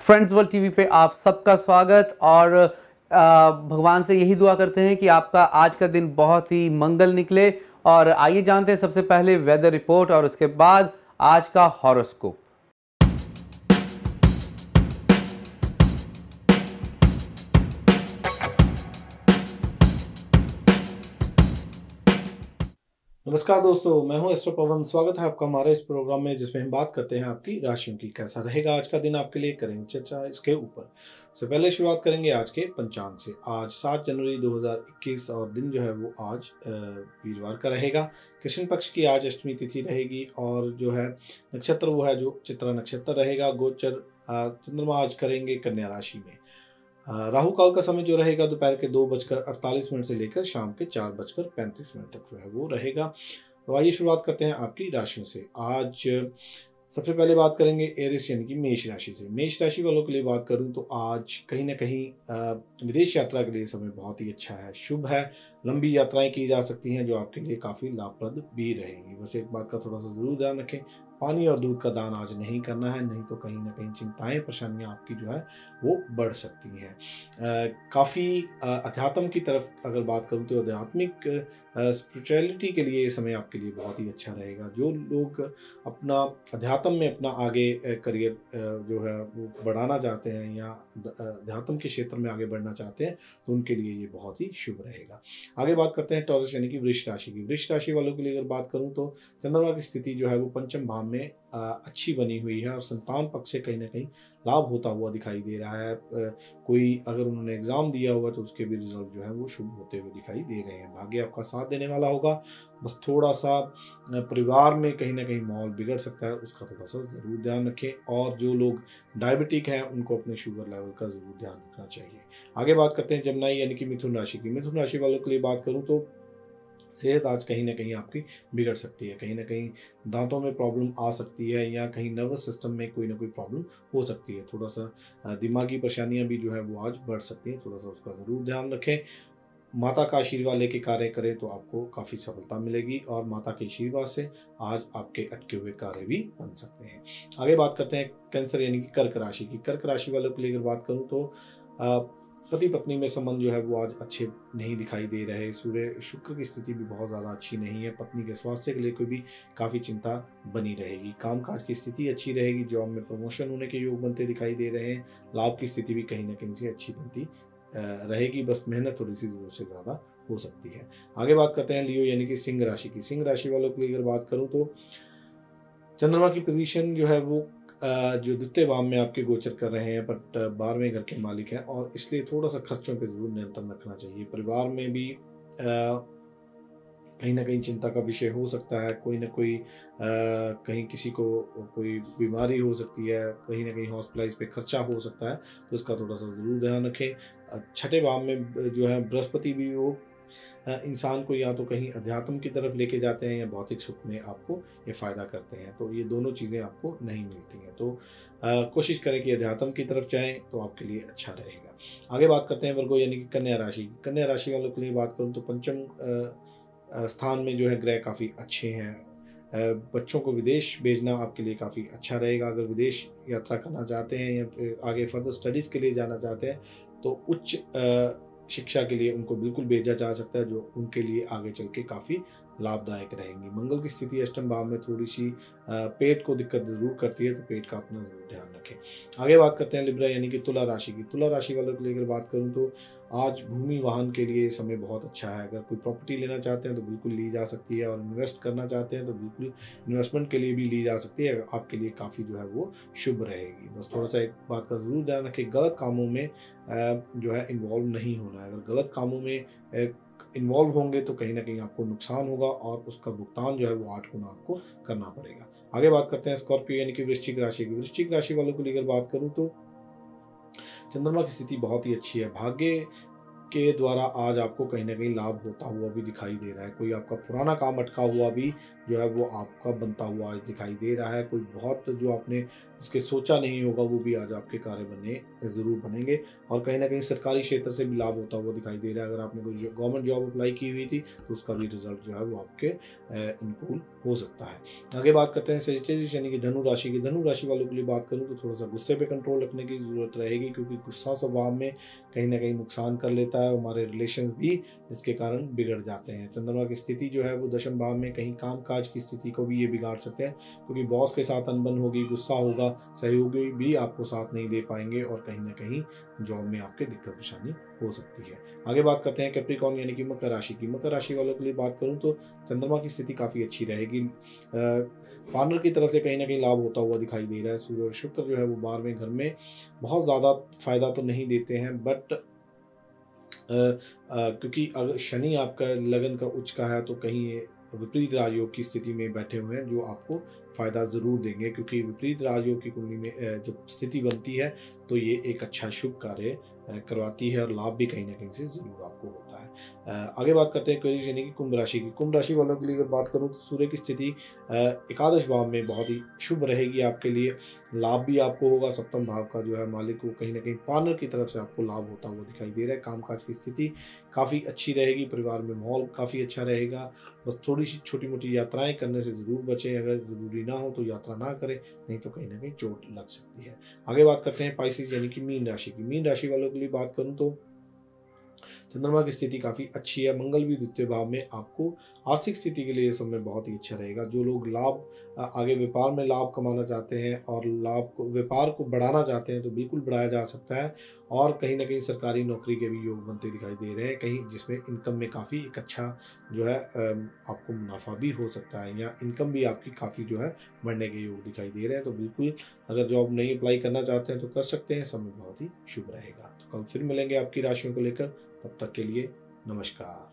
Friends world TV पे आप सबका स्वागत और भगवान से यही दुआ करते हैं कि आपका आज का दिन बहुत ही मंगल निकले। और आइए जानते हैं सबसे पहले वेदर रिपोर्ट और उसके बाद आज का हॉरोस्कोप नमस्कार दोस्तों, मैं हूँ एस्ट्रो पवन। स्वागत है आपका हमारे इस प्रोग्राम में, जिसमें हम बात करते हैं आपकी राशियों की, कैसा रहेगा आज का दिन आपके लिए, करेंगे चर्चा इसके ऊपर। सबसे पहले शुरुआत करेंगे आज के पंचांग से। आज 7 जनवरी 2021 और दिन जो है वो आज वीरवार का रहेगा। कृष्ण पक्ष की आज अष्टमी तिथि रहेगी और जो है नक्षत्र वो है जो चित्रा नक्षत्र रहेगा। गोचर चंद्रमा आज करेंगे कन्या राशि में। राहु काल का समय जो रहेगा दोपहर के दो बजकर अड़तालीस मिनट से लेकर शाम के चार बजकर पैंतीस मिनट तक जो है वो रहेगा। तो आइए शुरुआत करते हैं आपकी राशियों से। आज सबसे पहले बात करेंगे एरिस, यानी कि मेष राशि से। मेष राशि वालों के लिए बात करूँ तो आज कहीं ना कहीं विदेश यात्रा के लिए समय बहुत ही अच्छा है, शुभ है। लंबी यात्राएँ की जा सकती हैं जो आपके लिए काफ़ी लाभप्रद भी रहेंगी। बस एक बात का थोड़ा सा ज़रूर ध्यान रखें पानी और दूध का दान आज नहीं करना है, नहीं तो कहीं ना कहीं चिंताएँ, परेशानियाँ आपकी जो है, वो बढ़ सकती हैं। काफ़ी अध्यात्म की तरफ़ अगर बात करूँ तो आध्यात्मिक स्पिरिचुअलिटी के लिए ये समय आपके लिए बहुत ही अच्छा रहेगा। जो लोग अपना अध्यात्म में अपना आगे करियर जो है वो बढ़ाना चाहते हैं या अध्यात्म के क्षेत्र में आगे बढ़ना चाहते हैं तो उनके लिए ये बहुत ही शुभ रहेगा। आगे बात करते हैं टॉरस यानी कि वृक्ष राशि की। वृक्ष राशि वालों के लिए अगर बात करूँ तो चंद्रमा की स्थिति जो है वो पंचम भाव में अच्छी बनी हुई है और संतान पक्ष से कहीं ना कहीं लाभ होता हुआ दिखाई दे रहा है। कोई अगर उन्होंने एग्ज़ाम दिया हुआ तो उसके भी रिज़ल्ट जो है वो शुभ होते हुए दिखाई दे रहे हैं। भाग्य आपका साथ देने वाला होगा। बस थोड़ा सा परिवार में कहीं ना कहीं माहौल बिगड़ सकता है, उसका थोड़ा सा ज़रूर ध्यान रखें और जो लोग डायबिटिक हैं, उनको अपने शुगर लेवल का ज़रूर ध्यान रखना चाहिए। आगे बात करते हैं जमनाई यानी कि मिथुन राशि की। मिथुन राशि वालों के लिए बात करूँ तो सेहत आज कहीं ना कहीं आपकी बिगड़ सकती है। कहीं ना कहीं दांतों में प्रॉब्लम आ सकती है या कहीं नर्वस सिस्टम में कोई ना कोई प्रॉब्लम हो सकती है। थोड़ा सा दिमागी परेशानियाँ भी जो है वो आज बढ़ सकती हैं। थोड़ा सा उसका ज़रूर ध्यान रखें। माता का आशीर्वाद लेके कार्य करें तो आपको काफ़ी सफलता मिलेगी और माता के आशीर्वाद से आज आपके अटके हुए कार्य भी बन सकते हैं। आगे बात करते हैं, कैंसर यानी कि कर्क राशि की। कर्क राशि वालों के लिए अगर बात करूँ तो पति पत्नी में संबंध जो है वो आज अच्छे नहीं दिखाई दे रहे। सूर्य, शुक्र की स्थिति भी बहुत ज़्यादा अच्छी नहीं है। पत्नी के स्वास्थ्य के लिए कोई भी काफ़ी चिंता बनी रहेगी। कामकाज की स्थिति अच्छी रहेगी, जॉब में प्रमोशन होने के योग बनते दिखाई दे रहे हैं। लाभ की स्थिति भी कहीं ना कहीं से अच्छी बनती रहेगी। बस मेहनत थोड़ी सी ज़रूरत से ज़्यादा हो सकती है। आगे बात करते हैं लियो, यानी कि सिंह राशि की। सिंह राशि वालों के लिए अगर बात करूँ तो चंद्रमा की पोजीशन जो है वो जो द्वितीय भाव में आपके गोचर कर रहे हैं बट बारहवें घर के मालिक हैं और इसलिए थोड़ा सा खर्चों पे ज़रूर नियंत्रण रखना चाहिए। परिवार में भी कहीं ना कहीं चिंता का विषय हो सकता है। कोई ना कोई कहीं किसी को कोई बीमारी हो सकती है, कहीं ना कहीं हॉस्पिटलाइज पे खर्चा हो सकता है तो इसका थोड़ा सा ज़रूर ध्यान रखें। छठे भाव में, जो है, बृहस्पति भी वो इंसान को या तो कहीं अध्यात्म की तरफ़ लेके जाते हैं या भौतिक सुख में आपको ये फ़ायदा करते हैं तो ये दोनों चीज़ें आपको नहीं मिलती हैं। तो कोशिश करें कि अध्यात्म की तरफ़ जाएँ तो आपके लिए अच्छा रहेगा। आगे बात करते हैं वर्गो यानी कि कन्या राशि। कन्या राशि वालों के लिए बात करूँ तो पंचम स्थान में जो है ग्रह काफ़ी अच्छे हैं। बच्चों को विदेश भेजना आपके लिए काफ़ी अच्छा रहेगा। अगर विदेश यात्रा करना चाहते हैं या आगे फर्दर स्टडीज़ के लिए जाना चाहते हैं तो उच्च शिक्षा के लिए उनको बिल्कुल भेजा जा सकता है, जो उनके लिए आगे चल के काफ़ी लाभदायक रहेंगी। मंगल की स्थिति अष्टम भाव में थोड़ी सी पेट को दिक्कत ज़रूर करती है तो पेट का अपना ध्यान रखें। आगे बात करते हैं लिब्रा, यानी कि तुला राशि की। तुला राशि वालों के लिए अगर बात करूँ तो आज भूमि वाहन के लिए समय बहुत अच्छा है। अगर कोई प्रॉपर्टी लेना चाहते हैं तो बिल्कुल ली जा सकती है और इन्वेस्ट करना चाहते हैं तो बिल्कुल इन्वेस्टमेंट के लिए भी ली जा सकती है। आपके लिए काफ़ी जो है वो शुभ रहेगी। बस थोड़ा सा एक बात का ज़रूर ध्यान रखें, गलत कामों में जो है इन्वॉल्व नहीं होना है। अगर गलत कामों में इन्वॉल्व होंगे तो कहीं ना कहीं आपको नुकसान होगा और उसका भुगतान जो है वो आठ गुना आपको करना पड़ेगा। आगे बात करते हैं स्कॉर्पियो यानी कि वृश्चिक राशि की। वृश्चिक राशि वालों को लेकर बात करूँ तो चंद्रमा की स्थिति बहुत ही अच्छी है। भाग्य के द्वारा आज आपको कहीं ना कहीं लाभ होता हुआ भी दिखाई दे रहा है। कोई आपका पुराना काम अटका हुआ भी जो है वो आपका बनता हुआ आज दिखाई दे रहा है। कोई बहुत जो आपने जिसके सोचा नहीं होगा, वो भी आज आपके कार्य बने, ज़रूर बनेंगे। और कहीं ना कहीं सरकारी क्षेत्र से भी लाभ होता हुआ दिखाई दे रहा है। अगर आपने कोई गवर्नमेंट जॉब अप्लाई की हुई थी तो उसका भी रिज़ल्ट जो है वो आपके अनुकूल हो सकता है। आगे बात करते हैं सजिटेरियस यानी कि, धनु राशि की। धनु राशि वालों के लिए बात करूँ तो थोड़ा सा गुस्से पर कंट्रोल रखने की ज़रूरत रहेगी, क्योंकि गुस्सा स्वभाव में कहीं ना कहीं नुकसान कर लेता है। हमारे रिलेशन भी इसके कारण बिगड़ जाते हैं। चंद्रमा की स्थिति जो है वो दशम भाव में कहीं काम काज की स्थिति को भी ये बिगाड़ सकते हैं, क्योंकि बॉस के साथ अनबन होगी, गुस्सा होगा, सहयोगी भी आपको साथ नहीं दे पाएँगे और कहीं ना कहीं जॉब में आपके दिक्कत परेशानी हो सकती है। आगे बात करते हैं कैप्रिकॉन यानी कि मकर राशि की। मकर राशि वालों के लिए बात करूँ तो चंद्रमा की स्थिति काफ़ी अच्छी रहेगी। पार्टनर की तरफ़ से कहीं ना कहीं लाभ होता हुआ दिखाई दे रहा है। सूर्य और शुक्र जो है वो बारहवें घर में बहुत ज़्यादा फ़ायदा तो नहीं देते हैं बट क्योंकि अगर शनि आपका लगन का उच्च का है तो कहीं विपरीत राजयोग की स्थिति में बैठे हुए हैं, जो आपको फ़ायदा ज़रूर देंगे, क्योंकि विपरीत राजयोग की कुंडली में जब स्थिति बनती है तो ये एक अच्छा शुभ कार्य करवाती है और लाभ भी कहीं ना कहीं से ज़रूर आपको होता है। आगे बात करते हैं क्वेरी यानी कि कुंभ राशि की। कुंभ राशि वालों के लिए अगर बात करूँ तो सूर्य की स्थिति एकादश भाव में बहुत ही शुभ रहेगी आपके लिए। लाभ भी आपको होगा, सप्तम भाव का जो है मालिक को कहीं ना कहीं पार्टनर की तरफ़ से आपको लाभ होता हुआ दिखाई दे रहा है। कामकाज की स्थिति काफ़ी अच्छी रहेगी, परिवार में माहौल काफ़ी अच्छा रहेगा। बस थोड़ी सी छोटी मोटी यात्राएँ करने से ज़रूर बचें, अगर ज़रूरी ना हो तो यात्रा ना करें, नहीं तो कहीं ना कहीं चोट लग सकती है। आगे बात करते हैं पाइसिस यानी कि मीन राशि की। मीन राशि वालों के लिए बात करूँ तो चंद्रमा की स्थिति काफ़ी अच्छी है। मंगल भी द्वितीय भाव में आपको आर्थिक स्थिति के लिए समय बहुत ही अच्छा रहेगा। जो लोग लाभ आगे व्यापार में लाभ कमाना चाहते हैं और लाभ को, व्यापार को बढ़ाना चाहते हैं तो बिल्कुल बढ़ाया जा सकता है। और कहीं ना कहीं सरकारी नौकरी के भी योग बनते दिखाई दे रहे हैं। कहीं जिसमें इनकम में काफ़ी एक अच्छा जो है आपको मुनाफा भी हो सकता है या इनकम भी आपकी काफ़ी जो है बढ़ने के योग दिखाई दे रहे हैं। तो बिल्कुल अगर जॉब नहीं अप्लाई करना चाहते हैं तो कर सकते हैं, समय बहुत ही शुभ रहेगा। तो कल फिर मिलेंगे आपकी राशियों को लेकर। तब तक के लिए नमस्कार।